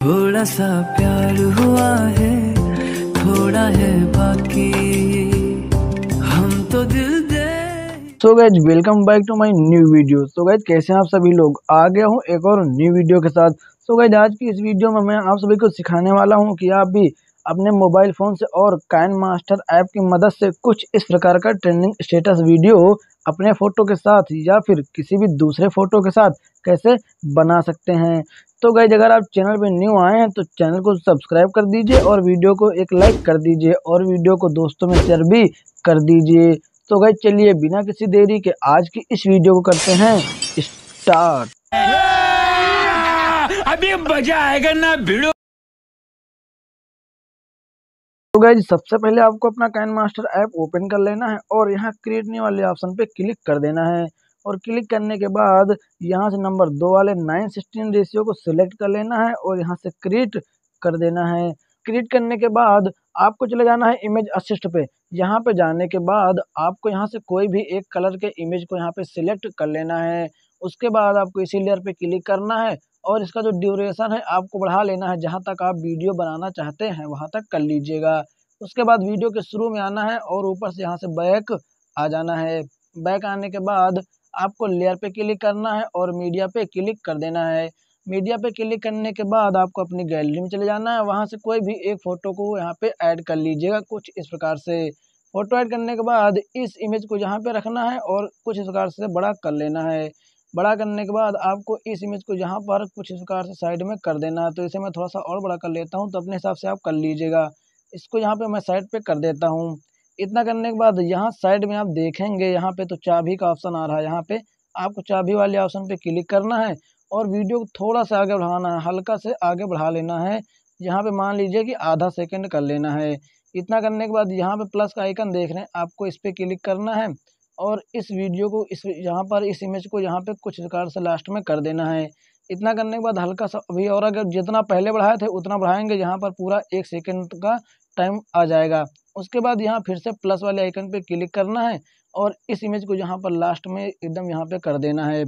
थोड़ा सा प्यार हुआ है, थोड़ा है बाकी। हम तो दिल दे so guys welcome back to my new video so guys कैसे हैं आप सभी लोग? आ गया हूँ एक और न्यू वीडियो के साथ। सो गैज आज की इस वीडियो में मैं आप सभी को सिखाने वाला हूँ कि आप भी अपने मोबाइल फ़ोन से और काइन मास्टर ऐप की मदद से कुछ इस प्रकार का ट्रेंडिंग स्टेटस वीडियो अपने फ़ोटो के साथ या फिर किसी भी दूसरे फ़ोटो के साथ कैसे बना सकते हैं। तो गैज अगर आप चैनल पे न्यू आए हैं तो चैनल को सब्सक्राइब कर दीजिए और वीडियो को एक लाइक कर दीजिए और वीडियो को दोस्तों में शेयर भी कर दीजिए। तो गैज चलिए बिना किसी देरी के आज की इस वीडियो को करते हैं। स्टार्ट अभी मज़ा आएगा ना, भिड़ो। तो गैज सबसे पहले आपको अपना कैन मास्टर ऐप ओपन कर लेना है और यहाँ क्रिएट वाले ऑप्शन पे क्लिक कर देना है। और क्लिक करने के बाद यहाँ से नंबर दो वाले नाइन सिक्सटीन रेशियो को सिलेक्ट कर लेना है और यहाँ से क्रिएट कर देना है। क्रिएट करने के बाद आपको चले जाना है इमेज असिस्ट पे। यहाँ पे जाने के बाद आपको यहाँ से कोई भी एक कलर के इमेज को यहाँ पे सिलेक्ट कर लेना है। उसके बाद आपको इसी लेयर पे क्लिक करना है और इसका जो ड्यूरेशन है, आपको बढ़ा लेना है। जहाँ तक आप वीडियो बनाना चाहते हैं, वहाँ तक कर लीजिएगा। उसके बाद वीडियो के शुरू में आना है और ऊपर से यहाँ से बैक आ जाना है। बैक आने के बाद आपको लेयर पे क्लिक करना है और मीडिया पे क्लिक कर देना है। मीडिया पे क्लिक करने के बाद आपको अपनी गैलरी में चले जाना है। वहाँ से कोई भी एक फ़ोटो को यहाँ पे ऐड कर लीजिएगा कुछ इस प्रकार से। फ़ोटो ऐड करने के बाद इस इमेज को यहाँ पे रखना है और कुछ इस प्रकार से बड़ा कर लेना है। बड़ा करने के बाद आपको इस इमेज को यहाँ पर कुछ इस प्रकार से साइड में कर देना है। तो इसे मैं थोड़ा सा और बड़ा कर लेता हूँ तो अपने हिसाब से आप कर लीजिएगा। इसको यहाँ पे मैं साइड पे कर देता हूँ। इतना करने के बाद यहाँ साइड में आप देखेंगे, यहाँ पे तो चाबी का ऑप्शन आ रहा है। यहाँ पे आपको चाबी वाले ऑप्शन पे क्लिक करना है और वीडियो को थोड़ा सा आगे बढ़ाना है, हल्का से आगे बढ़ा लेना है। यहाँ पे मान लीजिए कि आधा सेकंड कर लेना है। इतना करने के बाद यहाँ पे प्लस का आइकन देख रहे हैं, आपको इस पर क्लिक करना है और इस वीडियो को इस, यहाँ पर इस इमेज को यहाँ पे कुछ प्रकार से लास्ट में कर देना है। इतना करने के बाद हल्का सा अभी और अगर जितना पहले बढ़ाए थे, उतना बढ़ाएँगे। यहाँ पर पूरा एक सेकंड का टाइम आ जाएगा। उसके बाद यहाँ फिर से प्लस वाले आइकन पे क्लिक करना है और इस इमेज को यहाँ पर लास्ट में एकदम यहाँ पे कर देना है।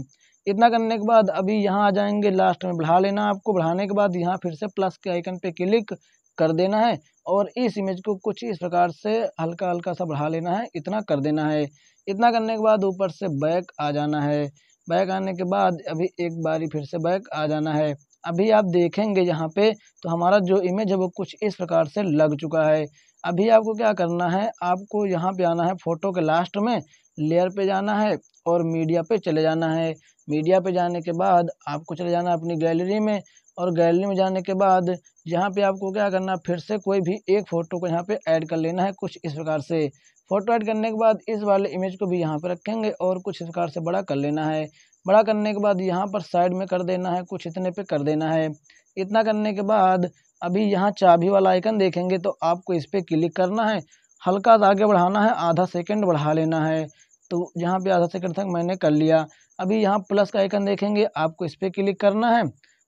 इतना करने के बाद अभी यहाँ आ जाएँगे। लास्ट में बढ़ा लेना आपको। बढ़ाने के बाद यहाँ फिर से प्लस के आइकन पे क्लिक कर देना है और इस इमेज को कुछ इस प्रकार से हल्का हल्का सा बढ़ा लेना है। इतना कर देना है। इतना करने के बाद ऊपर से बैक आ जाना है। बैक आने के बाद अभी एक बारी फिर से बैक आ जाना है। अभी आप देखेंगे यहाँ पे तो हमारा जो इमेज है वो कुछ इस प्रकार से लग चुका है। अभी आपको क्या करना है, आपको यहाँ पे आना है फ़ोटो के लास्ट में लेयर पे जाना है और मीडिया पे चले जाना है। मीडिया पे जाने के बाद आपको चले जाना है अपनी गैलरी में और गैलरी में जाने के बाद यहाँ पे आपको क्या करना है, फिर से कोई भी एक फ़ोटो को यहाँ पे ऐड कर लेना है कुछ इस प्रकार से। फ़ोटो ऐड करने के बाद इस वाले इमेज को भी यहाँ पर रखेंगे और कुछ इस प्रकार से बड़ा कर लेना है। बड़ा करने के बाद यहाँ पर साइड में कर देना है, कुछ इतने पे कर देना है। इतना करने के बाद अभी यहाँ चाबी वाला आइकन देखेंगे तो आपको इस पर क्लिक करना है। हल्का सा आगे बढ़ाना है, आधा सेकंड बढ़ा लेना है। तो यहाँ पे आधा सेकंड तक मैंने कर लिया। अभी यहाँ प्लस का आइकन देखेंगे, आपको इस पर क्लिक करना है।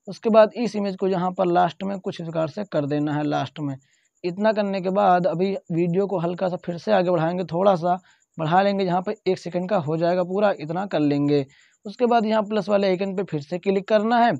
उसके बाद इस इमेज को यहाँ पर लास्ट में कुछ प्रकार से कर देना है लास्ट में। इतना करने के बाद अभी वीडियो को हल्का सा फिर से आगे बढ़ाएँगे, थोड़ा सा बढ़ा लेंगे यहाँ पर एक सेकंड का हो जाएगा पूरा, इतना कर लेंगे। उसके बाद यहाँ प्लस वाले आइकन पे फिर से क्लिक करना है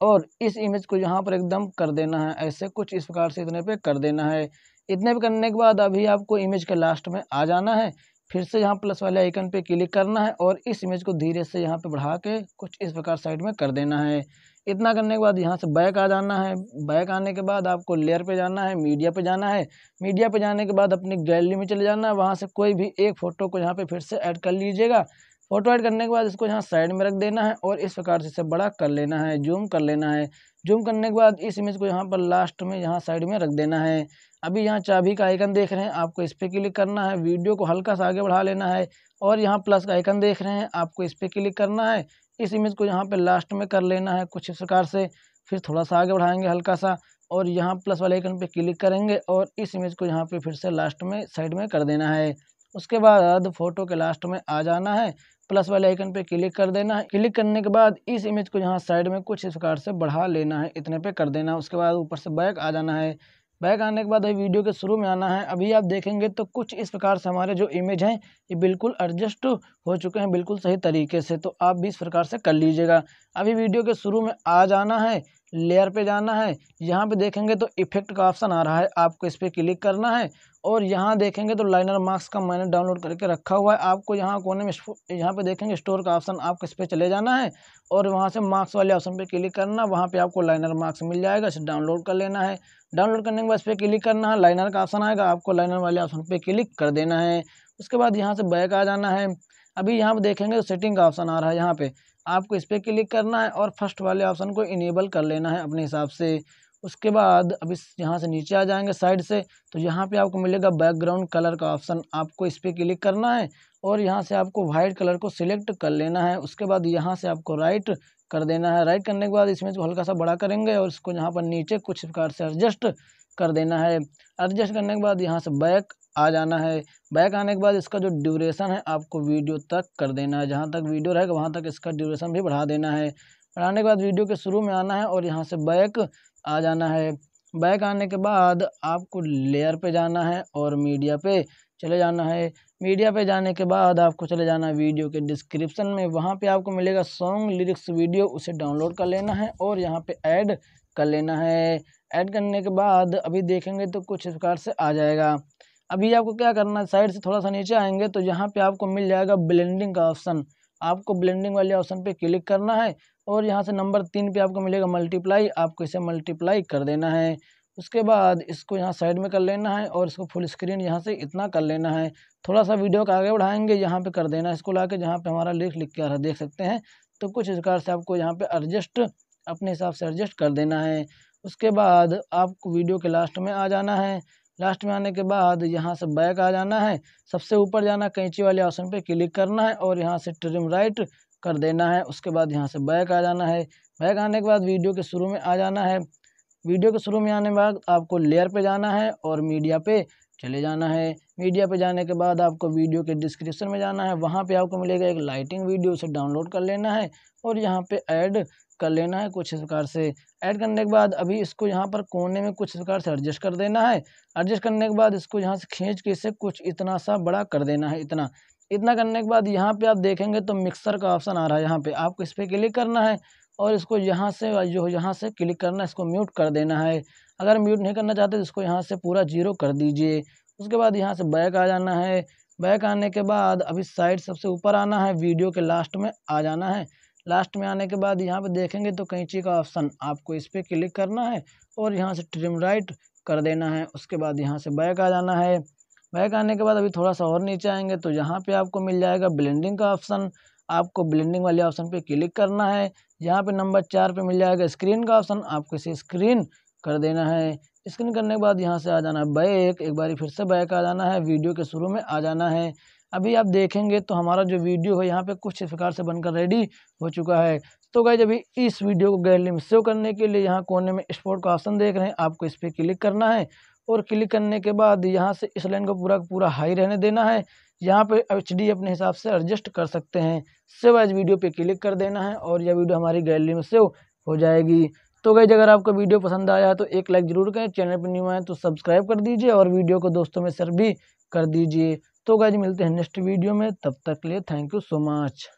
और इस इमेज को यहाँ पर एकदम कर देना है, ऐसे कुछ इस प्रकार से इतने पे कर देना है। इतने पे करने के बाद अभी आपको इमेज के लास्ट में आ जाना है, फिर से यहाँ प्लस वाले आइकन पे क्लिक करना है और इस इमेज को धीरे से यहाँ पे बढ़ा के कुछ इस प्रकार साइड में कर देना है। इतना करने के बाद यहाँ से बैक आ जाना है। बैक आने के बाद आपको लेयर पे जाना है, मीडिया पे जाना है। मीडिया पे जाने के बाद अपनी गैलरी में चले जाना है वहाँ से कोई भी एक फ़ोटो को यहाँ पे फिर से ऐड कर लीजिएगा। फ़ोटो ऐड करने के बाद इसको यहाँ साइड में रख देना है और इस प्रकार से इसे बड़ा कर लेना है, जूम कर लेना है। जूम करने के बाद इस इमेज को यहाँ पर लास्ट में यहाँ साइड में रख देना है। अभी यहाँ चाबी का आइकन देख रहे हैं, आपको इस पर क्लिक करना है। वीडियो को हल्का सा आगे बढ़ा लेना है और यहाँ प्लस का आइकन देख रहे हैं, आपको इस पर क्लिक करना है। इस इमेज को यहाँ पर लास्ट में कर लेना है, कुछ इस प्रकार से, फिर थोड़ा सा आगे बढ़ाएँगे हल्का सा, और यहाँ प्लस वाले आइकन पे क्लिक करेंगे, और इस इमेज को यहाँ पे फिर से लास्ट में साइड में कर देना है। उसके बाद फ़ोटो के लास्ट में आ जाना है प्लस वाले आइकन पे क्लिक कर देना है। क्लिक करने के बाद इस इमेज को यहाँ साइड में कुछ इस प्रकार से बढ़ा लेना है, इतने पे कर देना है। उसके बाद ऊपर से बैक आ जाना है। बैक आने के बाद अभी वीडियो के शुरू में आना है। अभी आप देखेंगे तो कुछ इस प्रकार से हमारे जो इमेज हैं, ये बिल्कुल एडजस्ट हो चुके हैं बिल्कुल सही तरीके से। तो आप भी इस प्रकार से कर लीजिएगा। अभी वीडियो के शुरू में आ जाना है। लेयर पे जाना है, यहाँ पे देखेंगे तो इफ़ेक्ट का ऑप्शन आ रहा है, आपको इस पर क्लिक करना है और यहाँ देखेंगे तो लाइनर मार्क्स का मैंने डाउनलोड करके रखा हुआ है, आपको यहाँ कोने में यहाँ पे देखेंगे स्टोर का ऑप्शन आपको इस पर चले जाना है और वहाँ से मार्क्स वाले ऑप्शन पे क्लिक करना, वहाँ पे आपको लाइनर मार्क्स मिल जाएगा, इसे डाउनलोड कर लेना है। डाउनलोड करने के बाद इस पर क्लिक करना है लाइनर का ऑप्शन आएगा, आपको लाइनर वाले ऑप्शन पर क्लिक कर देना है। उसके बाद यहाँ से बैक आ जाना है। अभी यहाँ पर देखेंगे तो सेटिंग का ऑप्शन आ रहा है यहाँ पे। आपको इस पर क्लिक करना है और फ़र्स्ट वाले ऑप्शन को इनेबल कर लेना है अपने हिसाब से। उसके बाद अब इस यहाँ से नीचे आ जाएँगे साइड से तो यहाँ पे आपको मिलेगा बैकग्राउंड कलर का ऑप्शन आपको इस पर क्लिक करना है और यहाँ से आपको वाइट कलर को सिलेक्ट कर लेना है। उसके बाद यहाँ से आपको राइट कर देना है। राइट करने के बाद इसमें जो हल्का सा बड़ा करेंगे और इसको यहाँ पर नीचे कुछ प्रकार से एडजस्ट कर देना है। एडजस्ट करने के बाद यहाँ से बैक आ जाना है। बैक आने के बाद इसका जो ड्यूरेशन है, आपको वीडियो तक कर देना है। जहाँ तक वीडियो रहेगा, वहाँ तक इसका ड्यूरेशन भी बढ़ा देना है। बढ़ाने के बाद वीडियो के शुरू में आना है और यहाँ से बैक आ जाना है। बैक आने के बाद आपको लेयर पे जाना है और मीडिया पे चले जाना है। मीडिया पे जाने के बाद आपको चले जाना है वीडियो के डिस्क्रिप्शन में। वहाँ पे आपको मिलेगा सॉन्ग लिरिक्स वीडियो उसे डाउनलोड कर लेना है और यहाँ पे ऐड कर लेना है। ऐड करने के बाद अभी देखेंगे तो कुछ इस प्रकार से आ जाएगा। अभी आपको क्या करना है? साइड से थोड़ा सा नीचे आएँगे तो यहाँ पे आपको मिल जाएगा ब्लेंडिंग का ऑप्शन आपको ब्लेंडिंग वाले ऑप्शन पे क्लिक करना है और यहाँ से नंबर तीन पे आपको मिलेगा मल्टीप्लाई आपको इसे मल्टीप्लाई कर देना है. उसके बाद इसको यहाँ साइड में कर लेना है और इसको फुल स्क्रीन यहाँ से इतना कर लेना है. थोड़ा सा वीडियो को आगे बढ़ाएँगे, यहाँ पे कर देना है इसको ला के जहाँ पे हमारा लिख लिख के आ रहा देख सकते हैं. तो कुछ इस प्रकार से आपको यहाँ पे एडजस्ट अपने हिसाब से एडजस्ट कर देना है. उसके बाद आपको वीडियो के लास्ट में आ जाना है. लास्ट में आने के बाद यहाँ से बैक आ जाना है। सबसे ऊपर जाना कैंची वाले ऑप्शन पे क्लिक करना है और यहाँ से ट्रिम राइट कर देना है। उसके बाद यहाँ से बैक आ जाना है। बैक आने के बाद वीडियो के शुरू में आ जाना है। वीडियो के शुरू में आने के बाद आपको लेयर पे जाना है और मीडिया पे चले जाना है। मीडिया पे जाने के बाद आपको वीडियो के डिस्क्रिप्शन में जाना है। वहाँ पे आपको मिलेगा एक लाइटिंग वीडियो उसे डाउनलोड कर लेना है और यहाँ पे ऐड कर लेना है कुछ इस प्रकार से। ऐड करने के बाद अभी इसको यहाँ पर कोने में कुछ इस प्रकार से एडजस्ट कर देना है। एडजस्ट करने के बाद इसको यहाँ से खींच के इसे कुछ इतना सा बड़ा कर देना है, इतना। इतना करने के बाद यहाँ पे आप देखेंगे तो मिक्सर का ऑप्शन आ रहा है यहाँ पे। आपको इस पर क्लिक करना है और इसको यहाँ से जो यहाँ से क्लिक करना है, इसको म्यूट कर देना है। अगर म्यूट नहीं करना चाहते तो इसको यहाँ से पूरा ज़ीरो कर दीजिए। उसके बाद यहाँ से बैक आ जाना है। बैक आने के बाद अभी साइड सबसे ऊपर आना है। वीडियो के लास्ट में आ जाना है। लास्ट में आने के बाद यहाँ पे देखेंगे तो कैंची का ऑप्शन आपको इस पर क्लिक करना है और यहाँ से ट्रिम राइट कर देना है। उसके बाद यहाँ से बैक आ जाना है। बैक आने के बाद अभी थोड़ा सा और नीचे आएँगे तो यहाँ पे आपको मिल जाएगा ब्लेंडिंग का ऑप्शन। आपको ब्लेंडिंग वाले ऑप्शन पे क्लिक करना है। यहाँ पे नंबर चार पे मिल जाएगा स्क्रीन का ऑप्शन। आपको इसे स्क्रीन कर देना है। स्क्रीन करने के बाद यहाँ से आ जाना है बैक। एक बार फिर से बैक आ जाना है। वीडियो के शुरू में आ जाना है। अभी आप देखेंगे तो हमारा जो वीडियो है यहाँ पे कुछ इस प्रकार से बनकर रेडी हो चुका है। तो गाइज़ अभी इस वीडियो को गैलरी में सेव करने के लिए यहाँ कोने में स्पोर्ट का ऑप्शन देख रहे हैं। आपको इस पर क्लिक करना है और क्लिक करने के बाद यहाँ से इस लाइन को पूरा पूरा हाई रहने देना है। यहाँ पे एच अपने हिसाब से एडजस्ट कर सकते हैं। सेव एज वीडियो पे क्लिक कर देना है और यह वीडियो हमारी गैलरी में सेव हो जाएगी। तो गई अगर आपको वीडियो पसंद आया है तो एक लाइक ज़रूर करें। चैनल पर न्यू आए तो सब्सक्राइब कर दीजिए और वीडियो को दोस्तों में शेयर भी कर दीजिए। तो गाइज़ मिलते हैं नेक्स्ट वीडियो में तब तक लिए थैंक यू सो मच